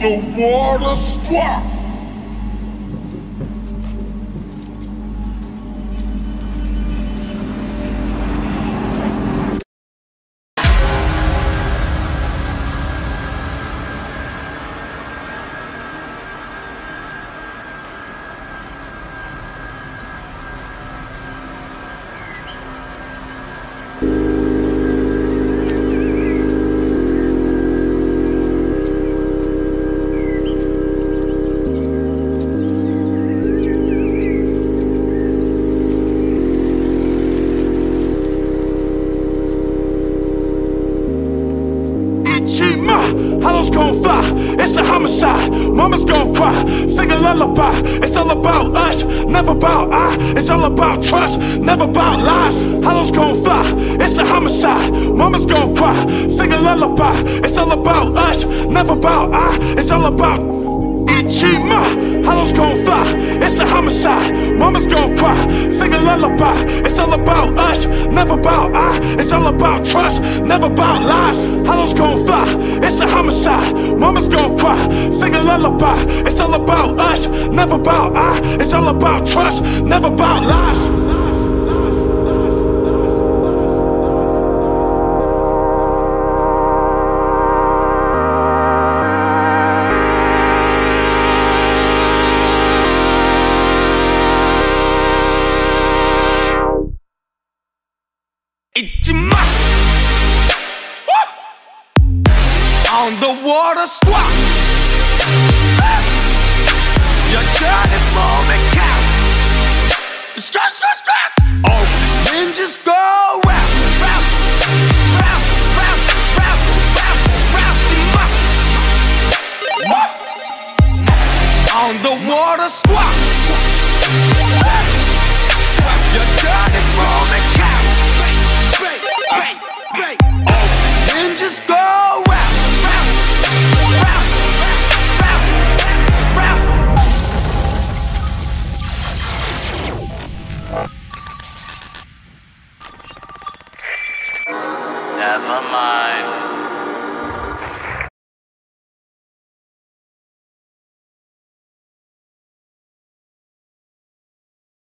the water squat. Hollows gon' fly, it's a homicide. Mama's gon' cry, sing a lullaby. It's all about us, never about I. It's all about trust, never about lies. Hollows gon' fly, it's a homicide. Mama's gon' cry, sing a lullaby. It's all about us, never about I. It's all about It G Ma, hollows gon' fly, it's a homicide. Mama's gon' cry, sing a lullaby. It's all about us, never about I. It's all about trust, never about lies. Hollows gon' never about I. It's all about trust, never about lies. On the water squat. You're turning for the count. Strut, strut, strut. Oh, ninjas go round, round, round, round, round, round, round. It G Ma. On the water squat. Never mind.